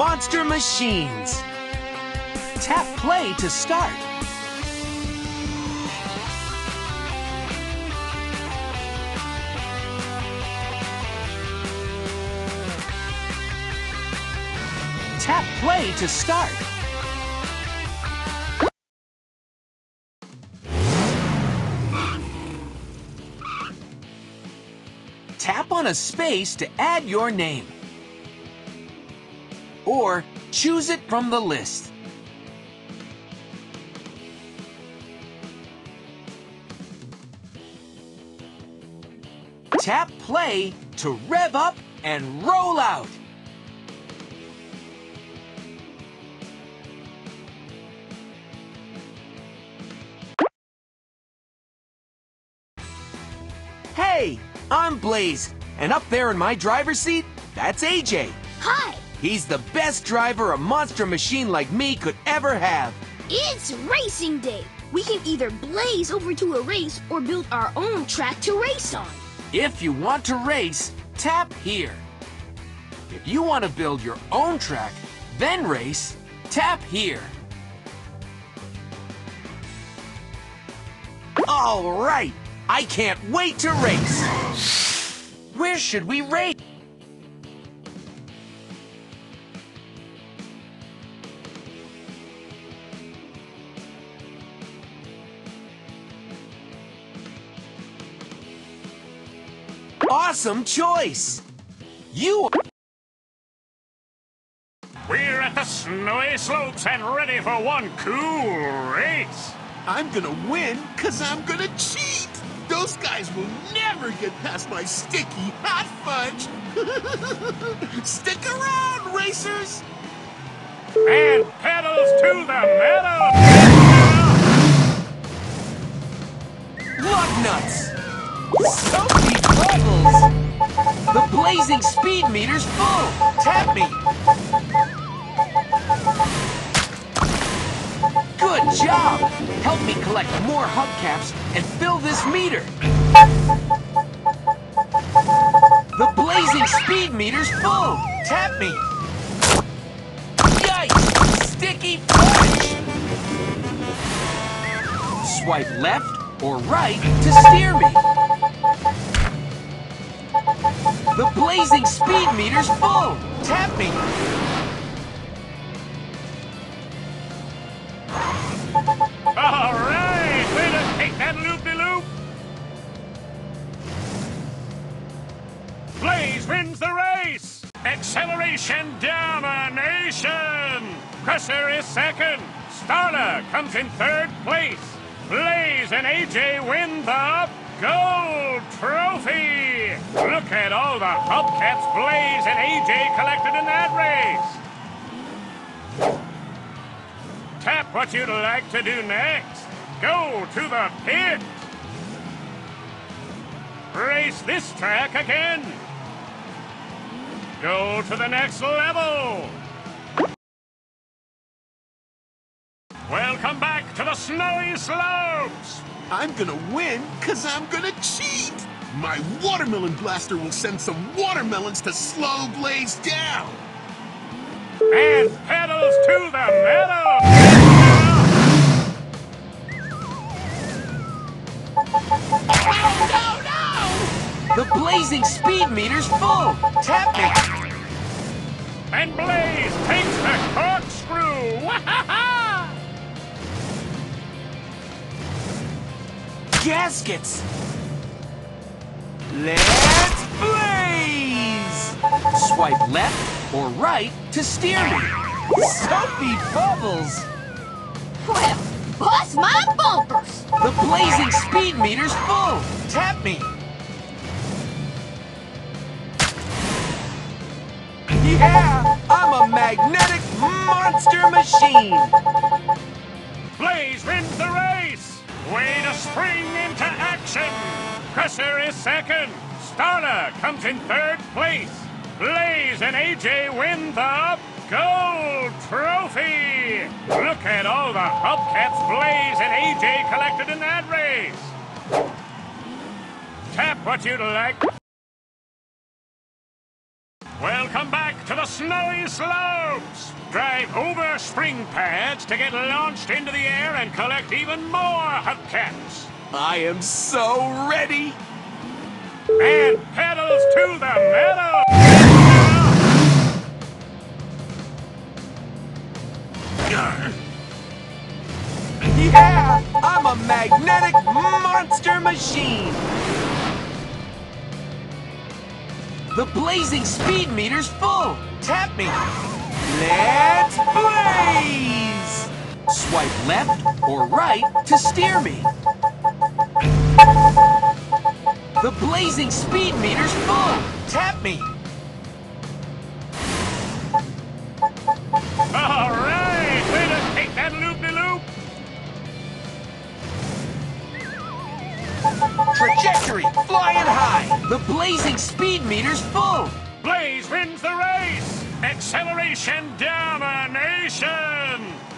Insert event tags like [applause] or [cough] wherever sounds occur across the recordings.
Monster Machines. Tap play to start. Tap play to start. Tap on a space to add your name. Or choose it from the list. Tap play to rev up and roll out. Hey, I'm Blaze, and up there in my driver's seat, that's AJ. Hi, He's the best driver a monster machine like me could ever have. it's racing day. We can either blaze over to a race or build our own track to race on. If you want to race, tap here. If you want to build your own track, then race, tap here. All right, I can't wait to race. Where should we race? Awesome choice! You We're at the snowy slopes and ready for one cool race. I'm gonna win because I'm gonna cheat. Those guys will never get past my sticky hot fudge. [laughs] Stick around, racers. And pedals to the metal! lug nuts! Soapy bubbles! The blazing speed meter's full! Tap me! Good job! Help me collect more hubcaps and fill this meter! The blazing speed meter's full! Tap me! Yikes! Sticky fudge! Swipe left or right to steer me. The blazing speed meter's full. Tap me. All right, way to take that loop-de-loop. Blaze wins the race. Acceleration domination. Crusher is second. Starla comes in third place. Blaze and AJ win the gold trophy. Look at all the hubcaps Blaze and AJ collected in that race. Tap what you'd like to do next. Go to the pit. Race this track again. Go to the next level. Welcome back to the snowy slopes. I'm gonna win because I'm gonna cheat. My watermelon blaster will send some watermelons to slow Blaze down. And pedals to the meadow. The blazing speed meter's full. Tap me. And Blaze takes the corkscrew. Gaskets. Let's blaze. Swipe left or right to steer me. Soapy bubbles. Well, bust my bumpers! The blazing speed meter's full. Tap me. Yeah, I'm a magnetic monster machine. Blaze wins the race! Way to spring into action! Crusher is second. Starla comes in third place. Blaze and AJ win the gold trophy! Look at all the hubcaps Blaze and AJ collected in that race! Tap what you'd like. Welcome back to the snowy slopes. Drive over spring pads to get launched into the air and collect even more hubcaps. I am so ready. And pedals to the metal! Yeah! I'm a magnetic monster machine! The blazing speed meter's full! Tap me! Let's blaze! Swipe left or right to steer me. The blazing speed meter's full! Tap me! All right, way to take that loop-de-loop. Trajectory flying high! The blazing speed meter's full! Blaze wins the race. Acceleration domination.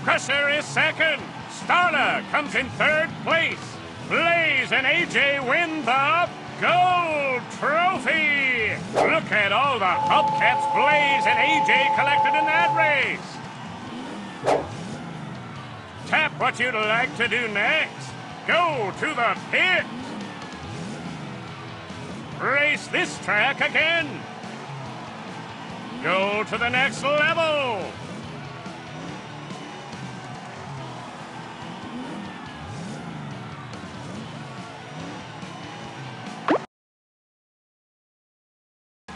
Crusher is second. Starla comes in third place. Blaze and AJ win the gold trophy. Look at all the hubcaps Blaze and AJ collected in that race. Tap what you'd like to do next. Go to the pit. Race this track again. Go to the next level.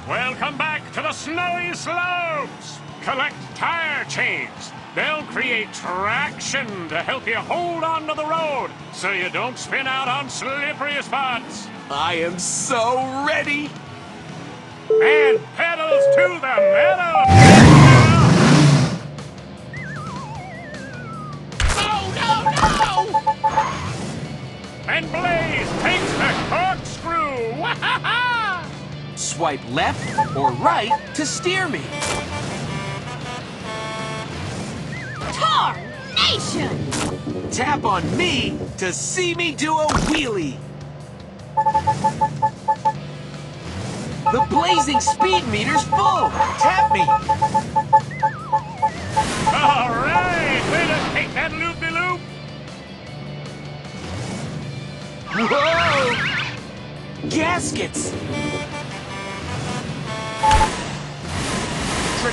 Welcome back to the snowy slopes. Collect tire chains. They'll create traction to help you hold on to the road so you don't spin out on slippery spots. I am so ready. And pedals to the meadow. Swipe left or right to steer me. Tarnation! Tap on me to see me do a wheelie. The blazing speed meter's full. Tap me. All right, way to take that loop-de-loop. Whoa! Gaskets.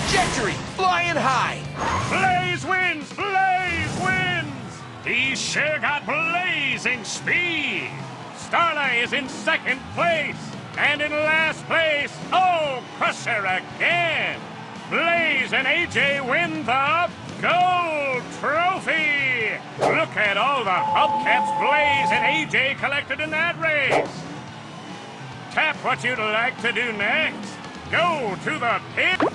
Trajectory flying high. Blaze wins! Blaze wins! He sure got blazing speed. Starla is in second place. And in last place, oh, Crusher again. Blaze and AJ win the gold trophy. Look at all the hubcaps Blaze and AJ collected in that race. Tap what you'd like to do next. Go to the pit.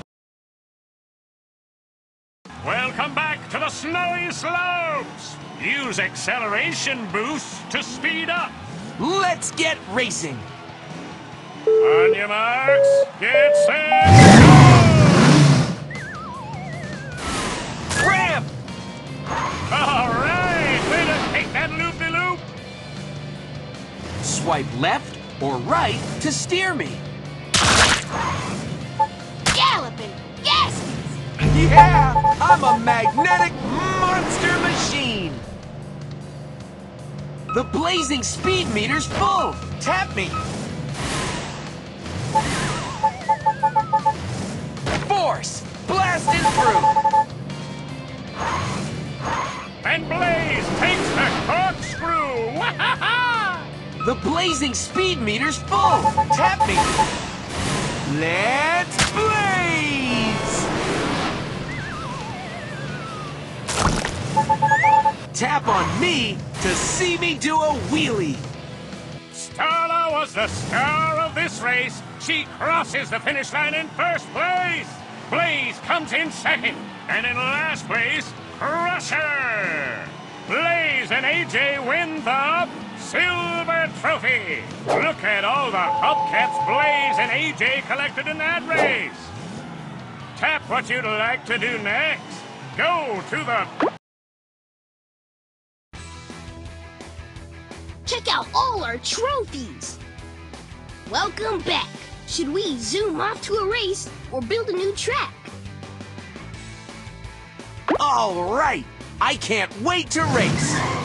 Welcome back to the snowy slopes. Use acceleration boost to speed up. Let's get racing. On your marks, get set, Ramp. All right, way to take that loop-de-loop. Swipe left or right to steer me. Yeah! I'm a magnetic monster machine! The blazing speed meter's full! Tap me! Force! Blasting through! And Blaze takes the corkscrew. [laughs] The blazing speed meter's full! Tap me! Let's blaze! Tap on me to see me do a wheelie! Starla was the star of this race. She crosses the finish line in first place. Blaze comes in second. And in last place, Crusher. Blaze and AJ win the Silver Trophy. Look at all the hubcaps Blaze and AJ collected in that race. Tap what you'd like to do next. Go to the Check out all our trophies! Welcome back! Should we zoom off to a race or build a new track? All right! I can't wait to race!